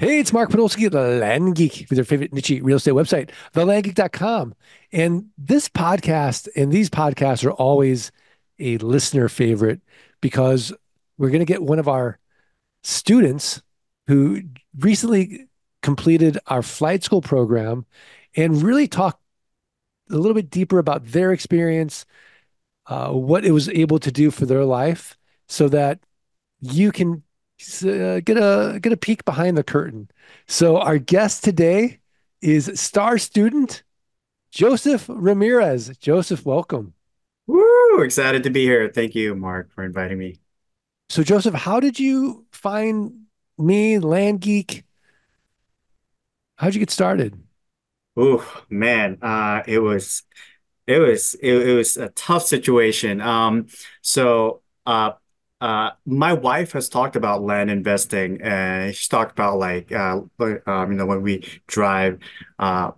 Hey, it's Mark Podolsky, the Land Geek, with your favorite niche real estate website, thelandgeek.com. And this podcast and these podcasts are always a listener favorite because we're going to get one of our students who recently completed our flight school program and really talk a little bit deeper about their experience, uh, what it was able to do for their life, so that you can uh, get a get a peek behind the curtain. So our guest today is star student Joseph Ramirez. Joseph, welcome. Woo! Excited to be here. Thank you, Mark, for inviting me. So Joseph, how did you find me, Land Geek? How'd you get started? Oh man, uh, it was it was it, it was a tough situation. Um, so uh, uh, my wife has talked about land investing, and she's talked about like, uh, um, you know, when we drive, uh,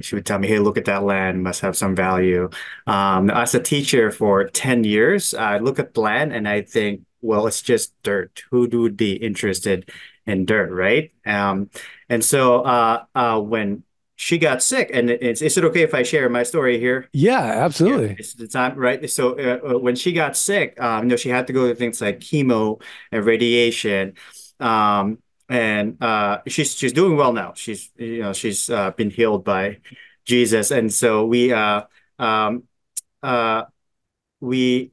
she would tell me, "Hey, look at that land; must have some value." Um, as a teacher for ten years, I look at land and I think, well, it's just dirt. Who would be interested in dirt, right? Um, and so uh, uh, when she got sick and it's, is it okay if i share my story here? Yeah absolutely. Yeah, it's the time right? So uh, uh, when she got sick um you know she had to go to things like chemo and radiation um and uh she's she's doing well now. She's you know she's uh, been healed by jesus. And so we uh um uh we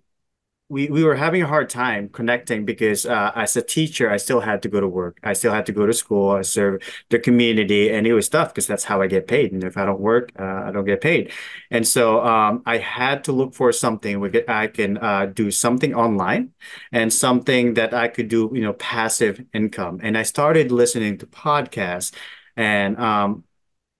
we we were having a hard time connecting because uh, as a teacher, I still had to go to work. I still had to go to school. I serve the community, and it was tough because that's how I get paid. And if I don't work, uh, I don't get paid. And so um, I had to look for something where I can uh, do something online and something that I could do, you know, passive income. And I started listening to podcasts, and um,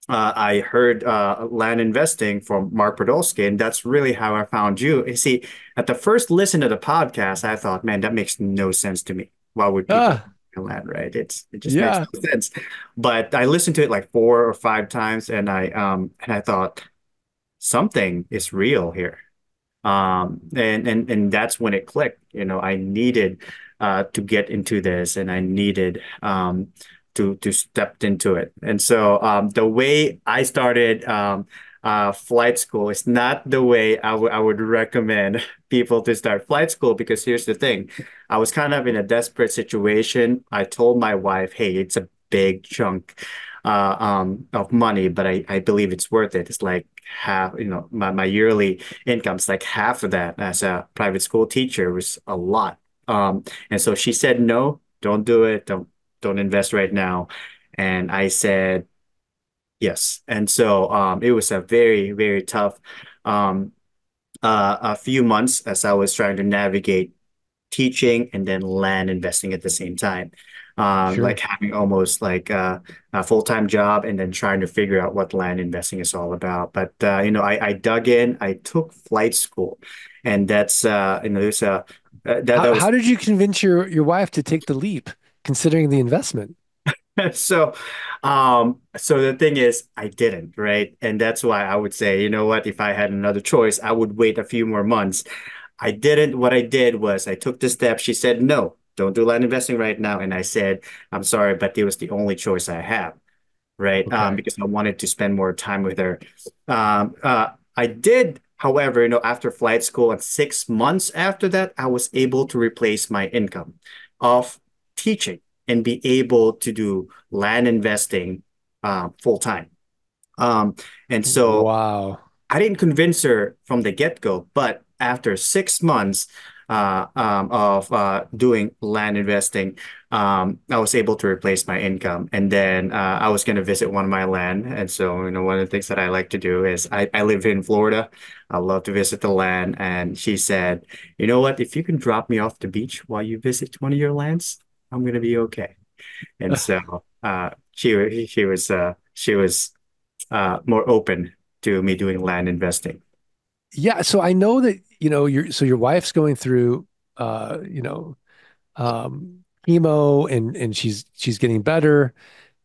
uh, I heard uh, land investing from Mark Podolsky, and that's really how I found you. You see, at the first listen to the podcast, I thought, man, that makes no sense to me. Why would people ah, land, right? It's it just yeah. makes no sense. But I listened to it like four or five times, and I um and I thought something is real here. Um, and and and that's when it clicked. You know, I needed uh, to get into this, and I needed um, to to stepped into it. And so um, the way I started um, uh, flight school is not the way I would I would recommend people to start flight school because here's the thing, I was kind of in a desperate situation. I told my wife, "Hey, it's a big chunk." Uh, um, of money, but I, I believe it's worth it. It's like half, you know, my, my yearly income is like half of that as a private school teacher was a lot. Um, and so she said, no, don't do it. Don't don't invest right now. And I said, yes. And so um, it was a very, very tough um, uh, a few months as I was trying to navigate teaching and then land investing at the same time. Um, sure. Like having almost like a, a full time job and then trying to figure out what land investing is all about. But uh, you know, I, I dug in. I took flight school, and that's uh, you know, there's a uh, that, how, that was... how did you convince your your wife to take the leap? Considering the investment. so um so the thing is i didn't right? And that's why i would say you know what? If i had another choice i would wait a few more months. I didn't what i did was i took the step. She said no don't do land investing right now. And i said i'm sorry but it was the only choice i have right? Okay. um because i wanted to spend more time with her. Um uh i did however you know after flight school and six months after that i was able to replace my income of teaching and be able to do land investing uh, full time. Um, and so, wow, I didn't convince her from the get go, but after six months uh, um, of uh, doing land investing, um, I was able to replace my income. And then uh, I was going to visit one of my land. And so, you know, one of the things that I like to do is I, I live in Florida. I love to visit the land. And she said, you know what? If you can drop me off the beach while you visit one of your lands, I'm gonna be okay. And so uh, she she was uh, she was uh, more open to me doing land investing. Yeah, so I know that you know your so your wife's going through uh, you know um, chemo and and she's she's getting better.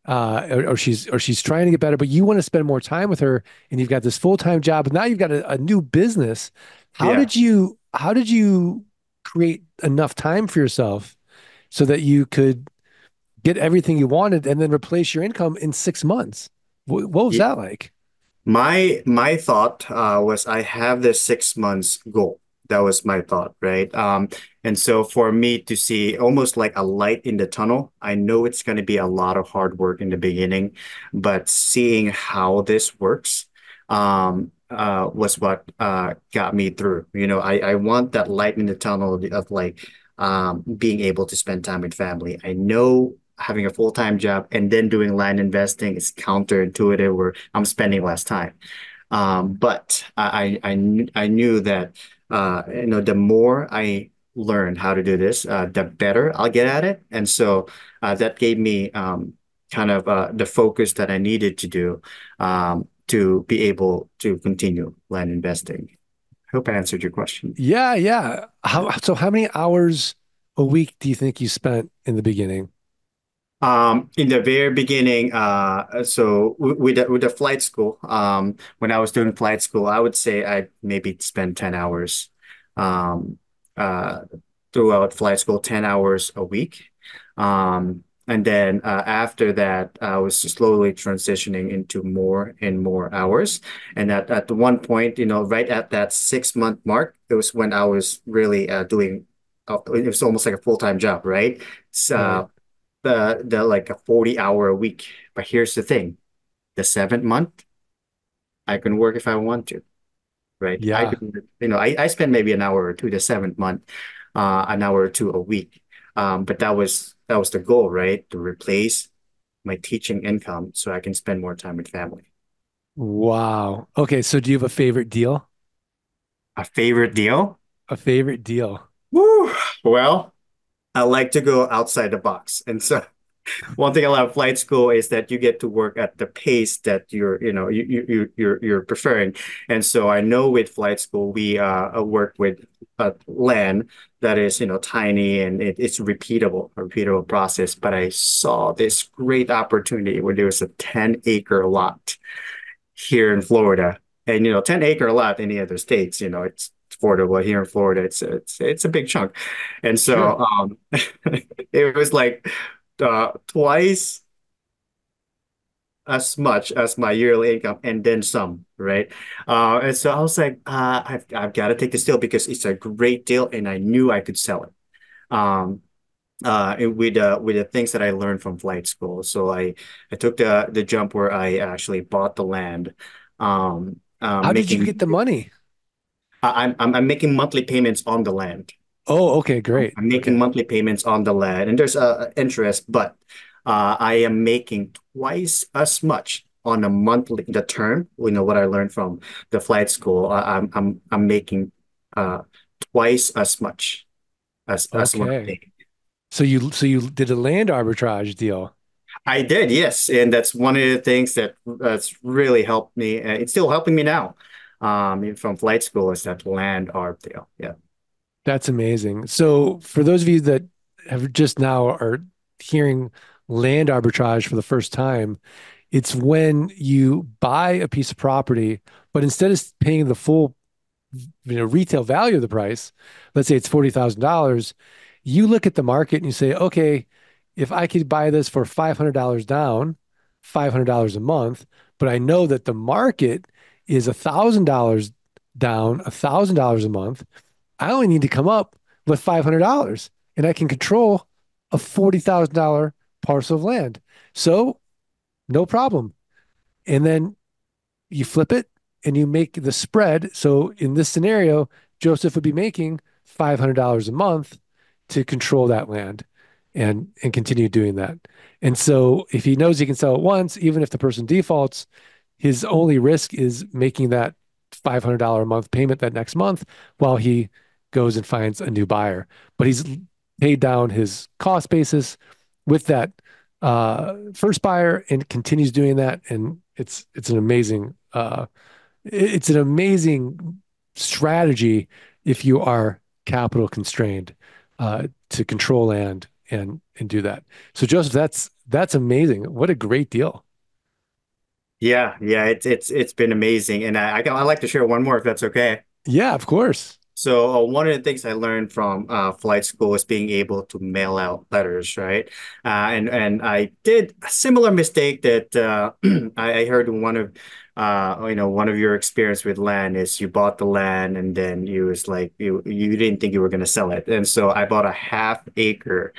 Uh, or, or, she's or she's trying to get better, but you want to spend more time with her, and you've got this full time job. But now you've got a, a new business. How yeah. did you how did you create enough time for yourself so that you could get everything you wanted and then replace your income in six months. What, what was Yeah. that like? My my thought uh, was I have this six months goal. That was my thought, right? Um, and so for me to see almost like a light in the tunnel, I know it's going to be a lot of hard work in the beginning, but seeing how this works, um, uh, was what uh, got me through. You know, I I want that light in the tunnel of, of like um, being able to spend time with family. I know having a full-time job and then doing land investing is counterintuitive where I'm spending less time. Um, but I, I, I, knew that, uh, you know, the more I learn how to do this, uh, the better I'll get at it. And so, uh, that gave me, um, kind of, uh, the focus that I needed to do, um, to be able to continue land investing. Hope I answered your question. Yeah, yeah. How, so how many hours a week do you think you spent in the beginning? Um, in the very beginning, uh, so with the, with the flight school, um, when I was doing flight school, I would say I maybe spend 10 hours, um, uh, throughout flight school, 10 hours a week. Um, and then, uh, after that, I was slowly transitioning into more and more hours. And at, at one point, you know, right at that six month mark, it was when I was really, uh, doing, uh, it was almost like a full-time job, right? So, the the like a 40 hour a week. But here's the thing, the seventh month, I can work if I want to, right? Yeah. I can, you know, I, I spend maybe an hour or two the seventh month, uh, an hour or two a week. Um, but that was that was the goal, right? To replace my teaching income so I can spend more time with family. Wow. Okay, so do you have a favorite deal? A favorite deal? A favorite deal. Woo! Well, I like to go outside the box. And so One thing I love flight school is that you get to work at the pace that you're, you know, you you you- you're you're preferring. And so I know with flight school we uh uh, work with uh, land that is, you know, tiny and it, it's repeatable, a repeatable process. But I saw this great opportunity where there was a 10 acre lot here in Florida. And you know, 10 acre lot in the other states, you know, it's affordable. Here in Florida, it's it's it's a big chunk. And Sure. so um it was like uh, twice as much as my yearly income and then some, right? Uh, and so I was like, uh, I've I've got to take this deal because it's a great deal, and I knew I could sell it. Um, uh, with uh, with the things that I learned from flight school, so I I took the the jump where I actually bought the land, um, um, How did you get the money? I- I'm I'm I'm making monthly payments on the land. Oh, okay, great. I'm making Okay. monthly payments on the land, and there's uh, interest, but uh, I am making twice as much on a monthly the term. You know what I learned from the flight school. I, I'm I'm I'm making uh, twice as much as as what I'm Okay. making. So you so you did a land arbitrage deal. I did, yes, and that's one of the things that that's really helped me. It's still helping me now. Um, from flight school is that land arb deal. Yeah. That's amazing. So for those of you that have just now are hearing land arbitrage for the first time, it's when you buy a piece of property, but instead of paying the full, you know, retail value of the price, let's say it's $40,000, you look at the market and you say, okay, if I could buy this for $500 down, $500 a month, but I know that the market is $1,000 down, $1,000 a month, I only need to come up with $500 and I can control a $40,000 parcel of land. So, no problem. And then you flip it and you make the spread. So, in this scenario, Joseph would be making $500 a month to control that land and and continue doing that. And so, if he knows he can sell it once, even if the person defaults, his only risk is making that $500 a month payment that next month while he goes and finds a new buyer. But he's paid down his cost basis with that uh, first buyer and continues doing that. And it's it's an amazing uh, it's an amazing strategy if you are capital constrained uh, to control land and and do that. So Joseph, that's that's amazing. What a great deal. Yeah, yeah, it's it's it's been amazing, and I I, I like to share one more if that's okay. Yeah, of course. So uh, one of the things I learned from uh, flight school is being able to mail out letters, right? Uh, and and I did a similar mistake that uh, I, I heard one of uh, you know one of your experience with land is you bought the land and then you was like you you didn't think you were going to sell it, and so I bought a half acre,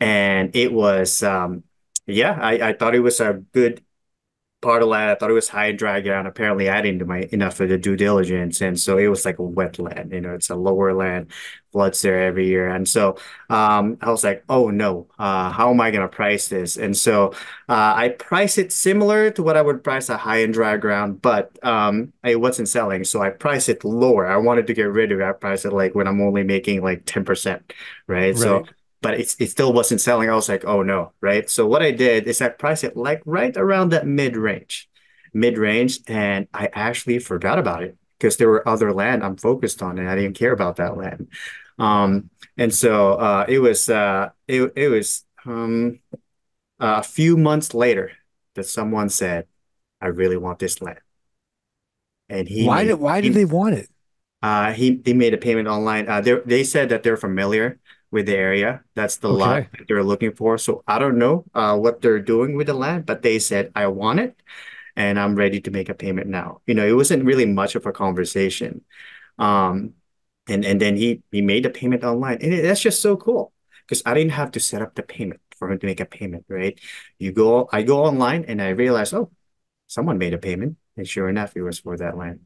and it was um, yeah I, I thought it was a good part of land. I thought it was high and dry ground. Apparently, I didn't do my enough of the due diligence, and so it was like a wetland. You know, it's a lower land, floods there every year, and so um, I was like, oh no, uh, how am I going to price this? And so uh, I price it similar to what I would price a high and dry ground, but um, it wasn't selling, so I priced it lower. I wanted to get rid of it. I priced it like when I'm only making like ten percent, right? right? So but it's, it still wasn't selling. I was like, oh no, right? So what I did is I priced it like right around that mid range, mid range, and I actually forgot about it because there were other land I'm focused on, and I didn't care about that land. Um, and so uh, it was uh, it it was um, a few months later that someone said, "I really want this land." And he why made, did why did he, they want it? Uh, he he made a payment online. Uh, they they said that they're familiar with the area. That's the okay. lot that they're looking for. So I don't know uh, what they're doing with the land, but they said, I want it and I'm ready to make a payment now. You know, it wasn't really much of a conversation. Um, and, and then he, he made a payment online. And it, that's just so cool because I didn't have to set up the payment for him to make a payment, right? You go, I go online and I realize, oh, someone made a payment. And sure enough, it was for that land.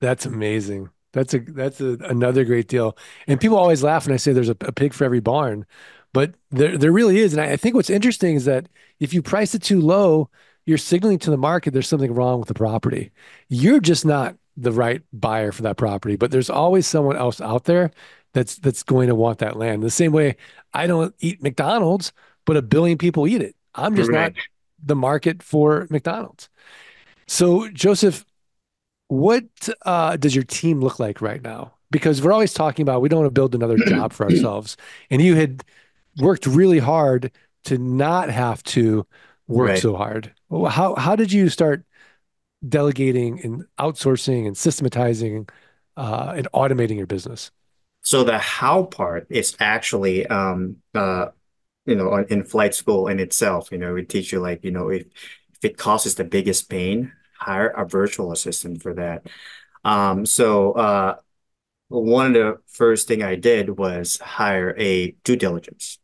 That's amazing. That's a that's a, another great deal. And people always laugh when I say there's a, a pig for every barn, but there there really is. And I, I think what's interesting is that if you price it too low, you're signaling to the market there's something wrong with the property. You're just not the right buyer for that property, but there's always someone else out there that's that's going to want that land. The same way I don't eat McDonald's, but a billion people eat it. I'm just right. not the market for McDonald's. So Joseph, what uh, does your team look like right now? Because we're always talking about we don't want to build another job for ourselves, and you had worked really hard to not have to work right. so hard. How how did you start delegating and outsourcing and systematizing uh, and automating your business? So the how part is actually um, uh, you know in flight school in itself. You know, we teach you like you know if if it causes the biggest pain, hire a virtual assistant for that. Um, so uh, one of the first thing I did was hire a due diligence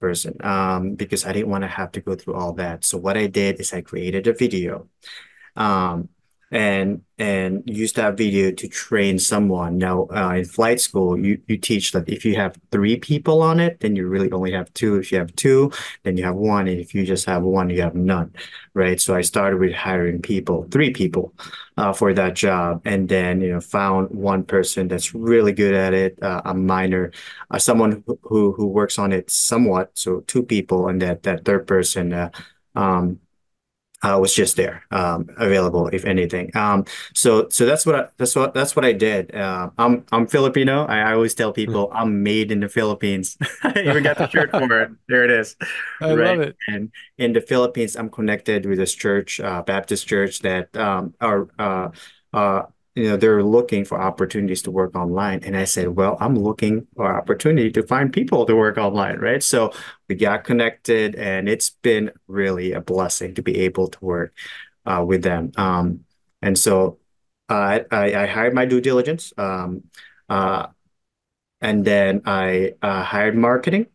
person um, because I didn't want to have to go through all that. So what I did is I created a video. Um, and and use that video to train someone. Now, uh, in flight school, you you teach that if you have three people on it, then you really only have two. If you have two, then you have one, and if you just have one, you have none, right? So I started with hiring people, three people, uh, for that job, and then you know found one person that's really good at it, uh, a minor, uh, someone who who works on it somewhat. So two people, and that that third person. Uh, um, uh, was just there, um, available if anything. Um, so so that's what I, that's what that's what I did. Uh, I'm I'm Filipino. I, I always tell people I'm made in the Philippines. I even got the shirt for it. There it is. I right? love it. And in the Philippines, I'm connected with this church, uh, Baptist church, that um, are uh, uh, you know they're looking for opportunities to work online. And i said well i'm looking for opportunity to find people to work online right? So we got connected and it's been really a blessing to be able to work uh, with them. Um, and so uh, I, I hired my due diligence um, uh, and then i uh, hired marketing.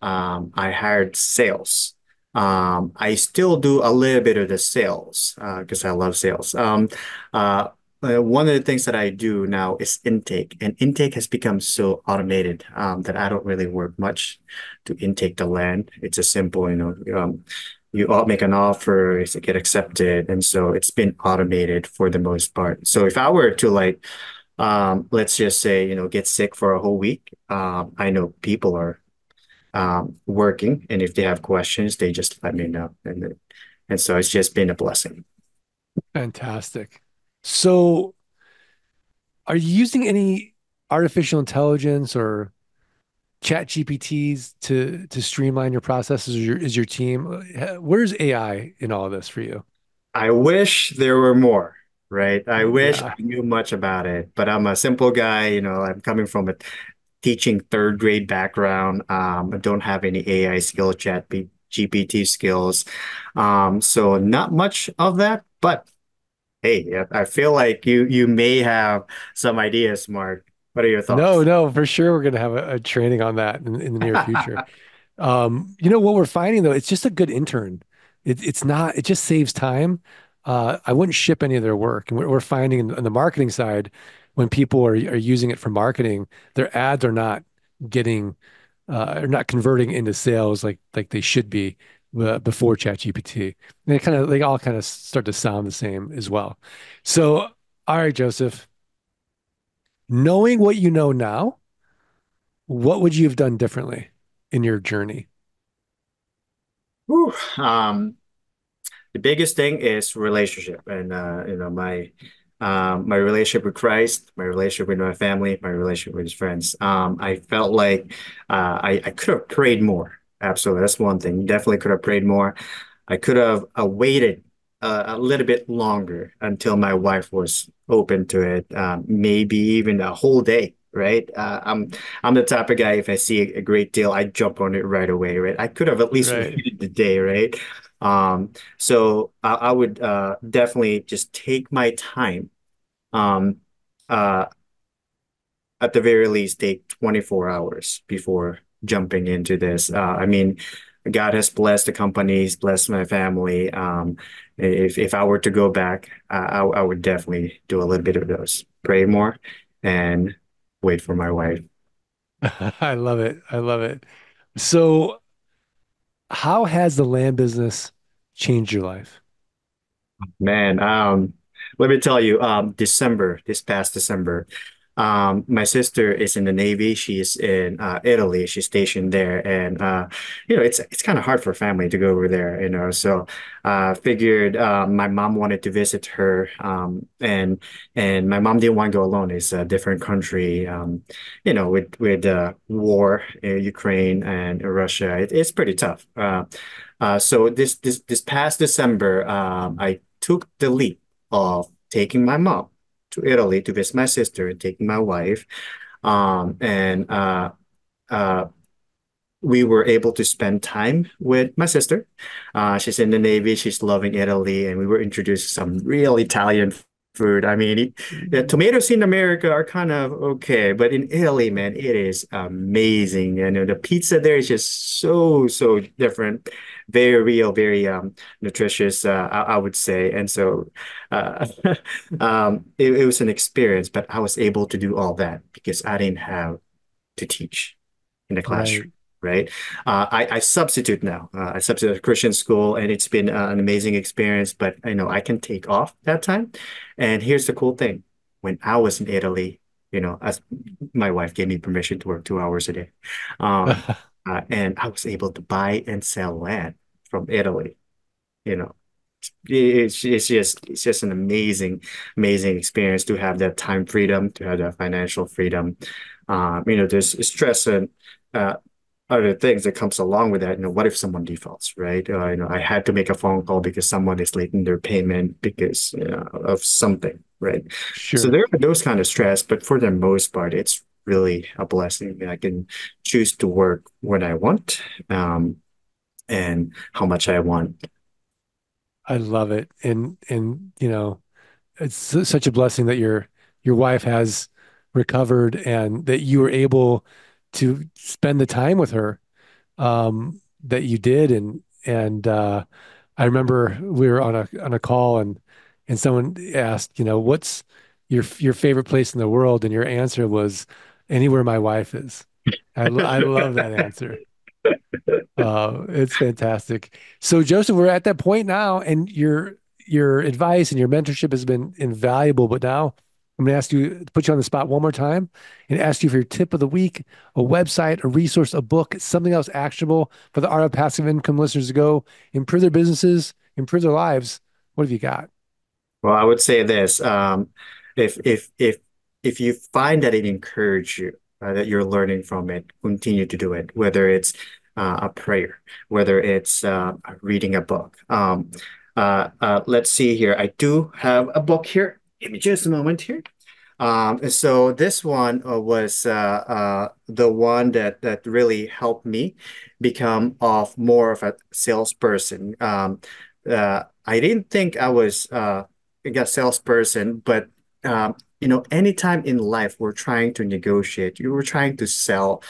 Um, i hired sales. Um, I still do a little bit of the sales because uh, I love sales. Um, uh, uh, one of the things that I do now is intake, and intake has become so automated um, that I don't really work much to intake the land. It's a simple, you know, um, you all make an offer, it get accepted, and so it's been automated for the most part. So if I were to like, um, let's just say, you know, get sick for a whole week, um, I know people are um, working, and if they have questions, they just let me know, and and so it's just been a blessing. Fantastic. So, are you using any artificial intelligence or ChatGPTs to to streamline your processes? Is your, is your team? Where's AI in all of this for you? I wish there were more, right? I wish I knew much about it, but I'm a simple guy. You know, I'm coming from a teaching third grade background. Um, I don't have any AI skill, chat GPT skills. Um, so not much of that, but hey, yeah, I feel like you you may have some ideas, Mark. What are your thoughts? no, no, for sure we're gonna have a, a training on that in, in the near future. Um, you know what we're finding though, it's just a good intern. It, it's not, it just saves time. Uh, I wouldn't ship any of their work. And we're, we're finding in, on the marketing side, when people are, are using it for marketing, their ads are not getting, uh, are not converting into sales like like they should be before ChatGPT. And they kind of, they all kind of start to sound the same as well. So, all right, Joseph, knowing what you know now, what would you have done differently in your journey? Um, the biggest thing is relationship and uh you know my um my relationship with Christ my relationship with my family my relationship with his friends um I felt like uh I I could have prayed more absolutely that's one thing definitely could have prayed more I could have uh, waited uh, a little bit longer until my wife was open to it um maybe even a whole day right uh, I'm I'm the type of guy if I see a, great deal I jump on it right away right I could have at least Right. waited the day right um, so I, I would uh, definitely just take my time. Um, uh, at the very least, take 24 hours before jumping into this. Uh, I mean, God has blessed the companies, blessed my family. Um, if if I were to go back, I, I I would definitely do a little bit of those. Pray more and wait for my wife. I love it. I love it. So, how has the land business changed your life? Man, um, let me tell you, um, December, this past December, um, my sister is in the Navy. She's in uh, Italy. She's stationed there, and uh, you know, it's it's kind of hard for family to go over there, you know. So, uh, figured um, my mom wanted to visit her, um, and and my mom didn't want to go alone. It's a different country, um, you know, with with uh, war in Ukraine and Russia. It, it's pretty tough. Uh, uh, so this this this past December, um, I took the leap of taking my mom to Italy to visit my sister and taking my wife. Um, and uh, uh, we were able to spend time with my sister. Uh, she's in the Navy. She's loving Italy, and we were introduced to some real Italian food. I mean, it, the tomatoes in America are kind of okay, but in Italy, man, it is amazing. And know the pizza there is just so, so different. Very real, very um, nutritious, uh, I, I would say. And so, uh, um, it, it was an experience, but I was able to do all that because I didn't have to teach in the Right. classroom, right? Uh, I, I substitute now. Uh, I substitute at Christian school, and it's been uh, an amazing experience. But I know I can take off that time. And here's the cool thing: when I was in Italy, you know, as my wife gave me permission to work two hours a day, um, uh, and I was able to buy and sell land from Italy. You know, it's it's just it's just an amazing, amazing experience to have that time freedom, to have that financial freedom. Um, you know, there's stress and uh, other things that comes along with that. You know, what if someone defaults, right? Uh, you know, I had to make a phone call because someone is late in their payment because you know, of something, right? Sure. So there are those kind of stress, but for the most part, it's really a blessing. I can choose to work when I want, um, and how much I want. I love it. And and you know, it's such a blessing that your your wife has recovered and that you were able to spend the time with her um that you did and and uh I remember we were on a on a call and and someone asked, you know, what's your your favorite place in the world? And your answer was anywhere my wife is. I I love that answer. Uh, it's fantastic. So Joseph, we're at that point now, and your your advice and your mentorship has been invaluable. But now I'm going to ask you to put you on the spot one more time and ask you for your tip of the week, a website, a resource, a book, something else actionable for the Art of Passive Income listeners to go improve their businesses, improve their lives. What have you got? Well, I would say this, um, if if if if you find that it encourages you, uh, that you're learning from it, continue to do it, whether it's uh, a prayer, whether it's uh, reading a book. Um, uh, uh, let's see here. I do have a book here. Give me just a moment here. Um, so this one uh, was the one that that really helped me become of more of a salesperson. Um, I didn't think I was uh, a salesperson, but um, you know, anytime in life we're trying to negotiate, you were trying to sell,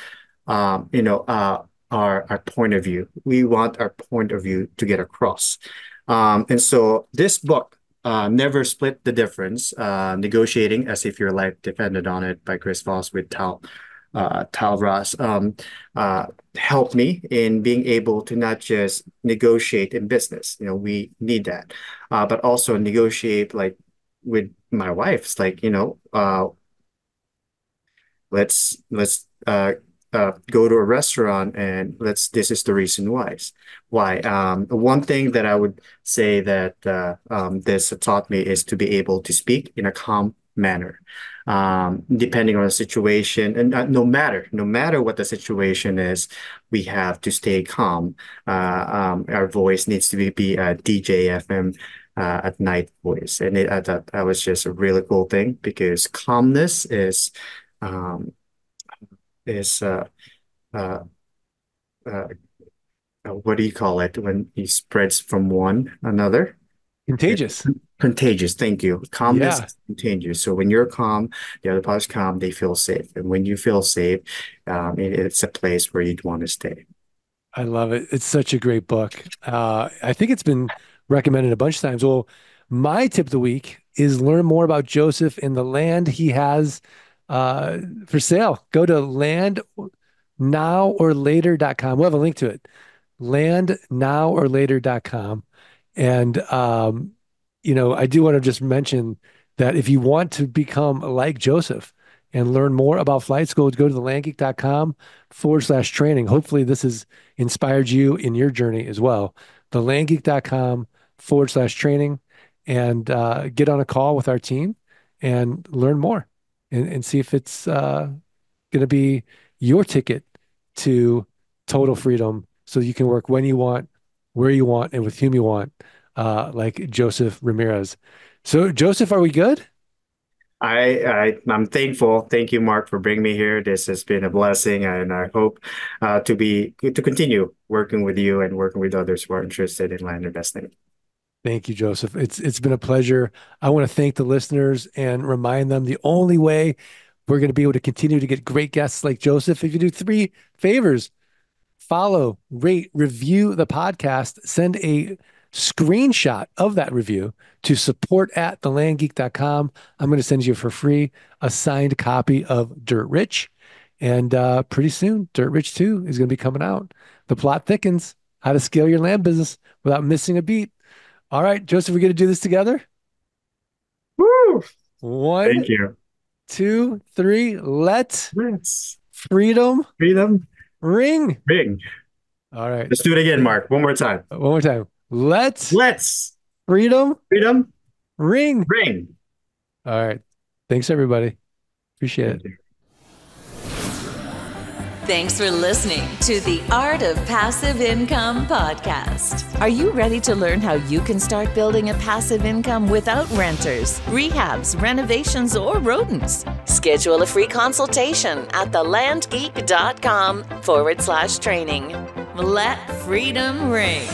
um, you know, uh, our our point of view. We want our point of view to get across, um, and so this book uh, Never Split the Difference, uh, Negotiating as If Your Life Depended on It by Chris Voss with Tahl, uh, Tahl Raz, um, uh, helped me in being able to not just negotiate in business, you know, we need that, uh, but also negotiate like with my wife's like, you know, uh, let's, let's, uh, uh, go to a restaurant and let's this is the reason why. Why? Um, one thing that i would say that uh, um, this taught me is to be able to speak in a calm manner. Um, depending on the situation and uh, no matter no matter what the situation is we have to stay calm. Uh, um, our voice needs to be, be a dj fm uh, at night voice and it, I thought that was just a really cool thing because calmness is um, is uh, uh, uh, uh, what do you call it when it spreads from one another? Contagious. Contagious. Thank you. Calmness yeah. is contagious. So when you're calm, the other party's calm, they feel safe. And when you feel safe, um, it, it's a place where you'd want to stay. I love it. It's such a great book. Uh, I think it's been recommended a bunch of times. Well, my tip of the week is learn more about Joseph and the land he has uh, for sale. Go to landnoworlater.com. We'll have a link to it. Landnoworlater.com. And, um, you know, I do want to just mention that if you want to become like Joseph and learn more about flight school, go to thelandgeek.com forward slash training. Hopefully, this has inspired you in your journey as well. Thelandgeek.com forward slash training and uh, get on a call with our team and learn more and, and see if it's uh, going to be your ticket to total freedom so you can work when you want, where you want, and with whom you want, uh, like Joseph Ramirez. So, Joseph, are we good? I, I am thankful. Thank you, Mark, for bringing me here. This has been a blessing, and I hope uh, to be to continue working with you and working with others who are interested in land investing. Thank you, Joseph. It's it's been a pleasure. I want to thank the listeners and remind them the only way we're going to be able to continue to get great guests like Joseph if you do three favors. Follow, rate, review the podcast, send a screenshot of that review to support at thelandgeek.com. I'm going to send you for free a signed copy of Dirt Rich. And uh, pretty soon, Dirt Rich 2 is going to be coming out. The plot thickens how to scale your land business without missing a beat. All right, Joseph, we're going to do this together. Woo! One, thank you. Two, three. Let Let's freedom, freedom ring, ring. All right, let's do it again, Mark. One more time. Uh, one more time. Let's let's freedom, freedom ring, ring. All right. Thanks, everybody. Appreciate Thank it. You. Thanks for listening to the Art of Passive Income podcast. Are you ready to learn how you can start building a passive income without renters, rehabs, renovations, or rodents? Schedule a free consultation at thelandgeek.com forward slash training. Let freedom ring.